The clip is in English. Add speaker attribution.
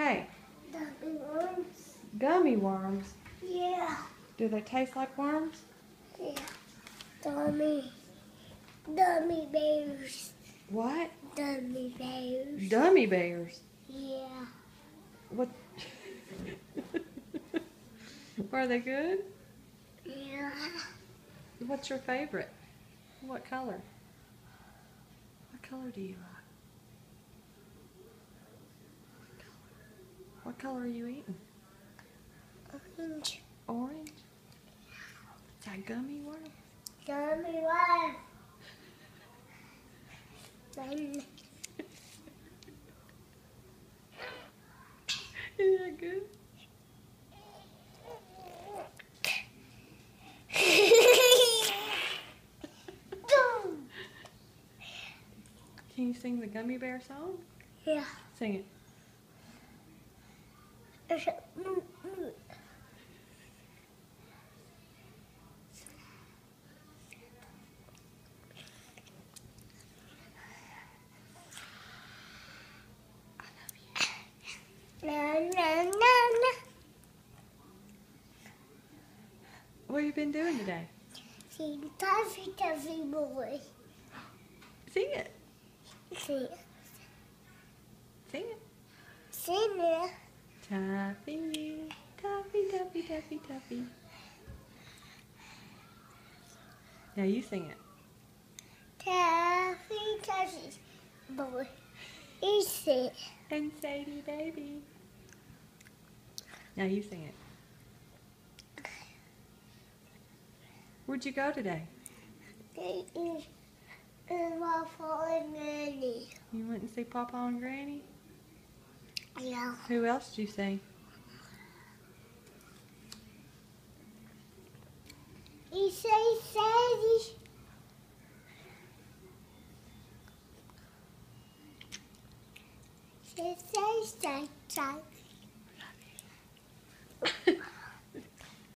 Speaker 1: Hey,
Speaker 2: Gummy worms.
Speaker 1: gummy worms.
Speaker 2: Yeah.
Speaker 1: Do they taste like worms?
Speaker 2: Yeah. Dummy. Dummy bears.
Speaker 1: What?
Speaker 2: Dummy bears.
Speaker 1: Dummy bears.
Speaker 2: Yeah.
Speaker 1: What? Are they good?
Speaker 2: Yeah.
Speaker 1: What's your favorite? What color? What color do you like? Color are you eating?
Speaker 2: Orange.
Speaker 1: Orange? Is that gummy worm?
Speaker 2: Dummy worm.
Speaker 1: Is that good? Can you sing the gummy bear song?
Speaker 2: yeah.
Speaker 1: Sing it.
Speaker 2: Na na.
Speaker 1: What have you been doing today?
Speaker 2: See, Tuffy Tuffy boy.
Speaker 1: Sing it.
Speaker 2: See,
Speaker 1: Sing it.
Speaker 2: see there.
Speaker 1: Tuffy, Tuffy, Tuffy, Tuffy. Now you sing it.
Speaker 2: Taffy, Taffy, boy. Is it?
Speaker 1: And Sadie, baby. Now you sing it. Where'd you go today?
Speaker 2: It is in my falling nanny.
Speaker 1: You went and see Papa and Granny?
Speaker 2: Yeah.
Speaker 1: Who else did you see?
Speaker 2: He says Sadie. She says Sadie.